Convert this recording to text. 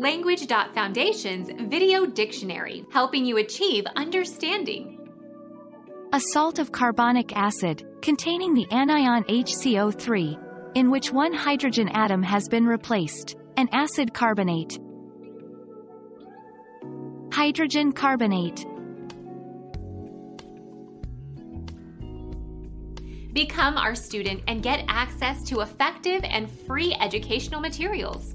Language.Foundation's Video Dictionary, helping you achieve understanding. A salt of carbonic acid, containing the anion HCO3, in which one hydrogen atom has been replaced, an acid carbonate. Hydrogen carbonate. Become our student and get access to effective and free educational materials.